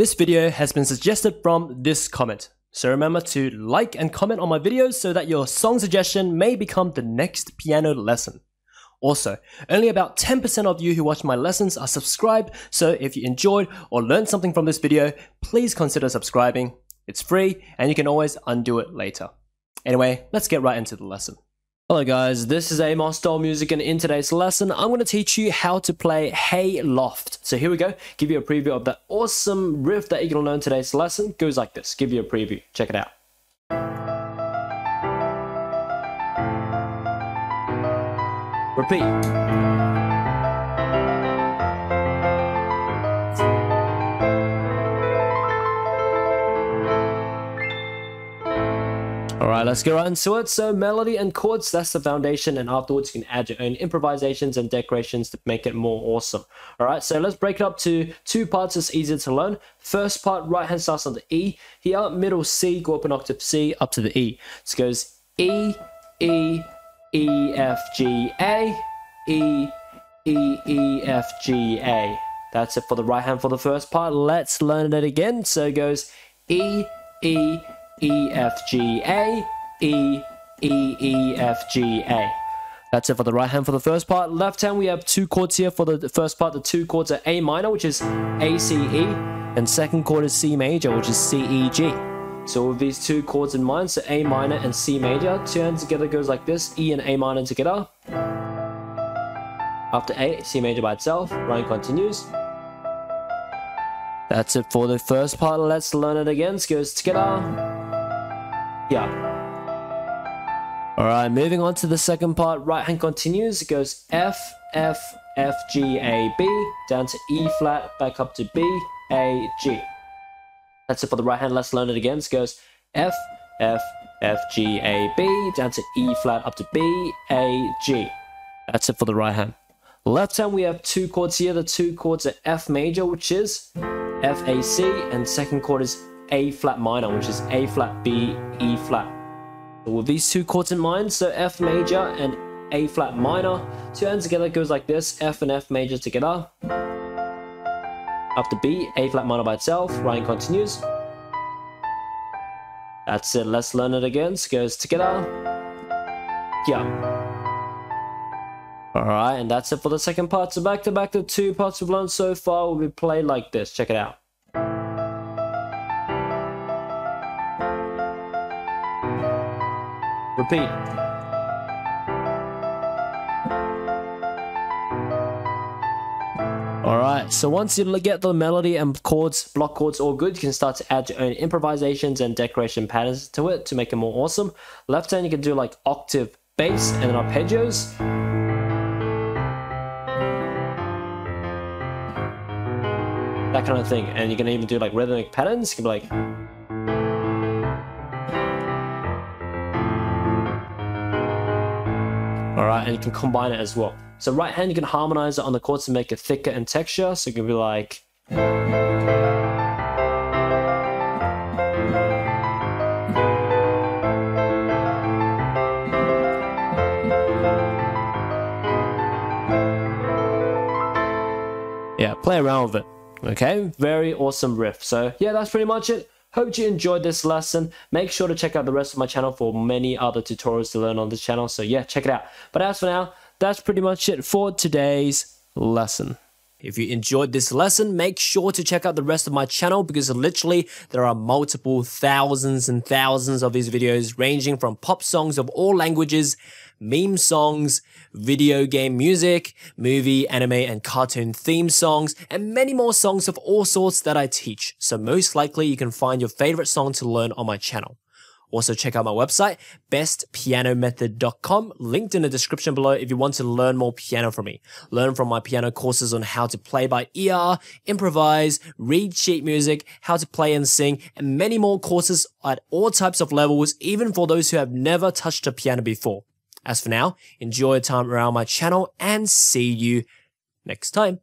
This video has been suggested from this comment. So remember to like and comment on my videos so that your song suggestion may become the next piano lesson. Also, only about 10% of you who watch my lessons are subscribed, so if you enjoyed or learned something from this video, please consider subscribing. It's free and you can always undo it later. Anyway, let's get right into the lesson. Hello guys, this is Amosdoll Music and in today's lesson I'm going to teach you how to play Hay Loft. So here we go, give you a preview of that awesome riff that you're going to learn today's lesson. Goes like this, give you a preview, check it out. Repeat. Alright, let's get right into it. So melody and chords, that's the foundation, and afterwards you can add your own improvisations and decorations to make it more awesome. Alright, so let's break it up to two parts it's easier to learn. First part, right hand starts on the E. Here, middle C, go up an octave C, up to the E. So it goes E, E, E, F, G, A, E, E, E, F, G, A. That's it for the right hand for the first part. Let's learn it again. So it goes E, E, E, F, G, A, E, E, E, F, G, A. That's it for the right hand for the first part. Left hand, we have two chords here for the first part. The two chords are A minor, which is A, C, E, and second chord is C major, which is C, E, G. So with these two chords in mind, so A minor and C major, two hands together goes like this, E and A minor together. After A, C major by itself, rhyme continues. That's it for the first part. Let's learn it again. It goes together. Yeah. Alright, moving on to the second part. Right hand continues. It goes F, F, F, G, A, B, down to E flat, back up to B, A, G. That's it for the right hand. Let's learn it again. It goes F, F, F, G, A, B, down to E flat, up to B, A, G. That's it for the right hand. Left hand, we have two chords here. The two chords are F major, which is F, A, C, and second chord is a flat minor, which is A flat B, E flat. with these two chords in mind, so F major and A flat minor, two hands together goes like this, F and F major together. Up After B, A flat minor by itself, Ryan continues. That's it, let's learn it again, so goes together. Yeah. Alright, and that's it for the second part. So back to back, the two parts we've learned so far will be played like this. Check it out. Repeat. Alright, so once you get the melody and chords, block chords all good, you can start to add your own improvisations and decoration patterns to it to make it more awesome. Left hand, you can do like octave bass and then arpeggios. That kind of thing. And you can even do like rhythmic patterns. You can be like right, and you can combine it as well. So right hand, you can harmonize it on the chords to make it thicker in texture. So it can be like. Yeah, play around with it. Okay, very awesome riff. So yeah, that's pretty much it. Hope you enjoyed this lesson. Make sure to check out the rest of my channel for many other tutorials to learn on this channel. So yeah, check it out. But as for now, that's pretty much it for today's lesson. If you enjoyed this lesson, make sure to check out the rest of my channel because literally there are multiple thousands and thousands of these videos ranging from pop songs of all languages, meme songs, video game music, movie, anime, and cartoon theme songs, and many more songs of all sorts that I teach. So most likely you can find your favorite song to learn on my channel. Also check out my website, bestpianomethod.com, linked in the description below if you want to learn more piano from me. Learn from my piano courses on how to play by ear, improvise, read sheet music, how to play and sing, and many more courses at all types of levels, even for those who have never touched a piano before. As for now, enjoy your time around my channel and see you next time.